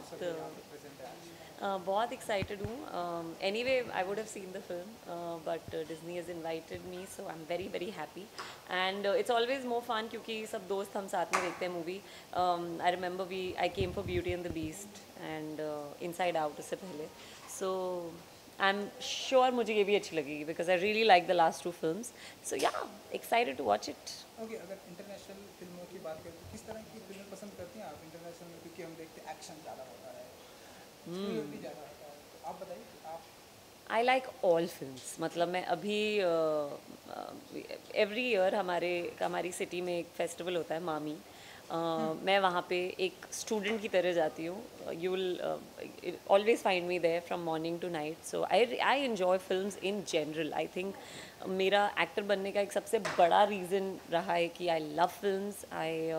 बहुत uh, बहुत excited हूँ. Anyway I would have seen the film but Disney is invited me so I am very very happy and it's always more fun क्योंकि सब दोस्त हम साथ में देखते हैं movie I remember we I came for Beauty and the Beast and Inside Out उससे पहले. सो आई एम श्योर मुझे ये भी अच्छी लगेगी because I really like the last two film so yeah excited to watch it okay अगर international फ़िल्मों की बात करें तो किस तरह की फ़िल्में पसंद करती हैं आप? इंटरनेशनल एक्शन ज़्यादा होता है भी ज़्यादा होता है तो आप बताइए आप। आई लाइक ऑल फ़िल्म मतलब मैं अभी एवरी uh, ईयर हमारे हमारी सिटी में एक फेस्टिवल होता है मामी। Uh, मैं वहाँ पे एक स्टूडेंट की तरह जाती हूँ। You will always find me there from morning to night so I I enjoy film in general I think मेरा एक्टर बनने का एक सबसे बड़ा रीज़न रहा है कि I love film I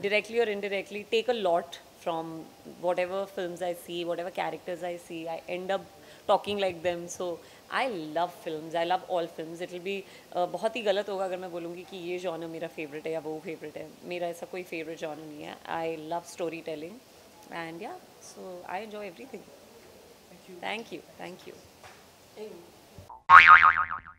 directly or indirectly take a lot from whatever films I see, whatever characters I see. I end up talking like them. So I love films. I love all films. It will be uh, बहुत ही गलत होगा अगर मैं बोलूँगी कि ये genre मेरा favourite है या वो फेवरेट है मेरा ऐसा कोई फेवरेट जॉनर नहीं है I love storytelling and yeah so I enjoy everything thank you thank you thank you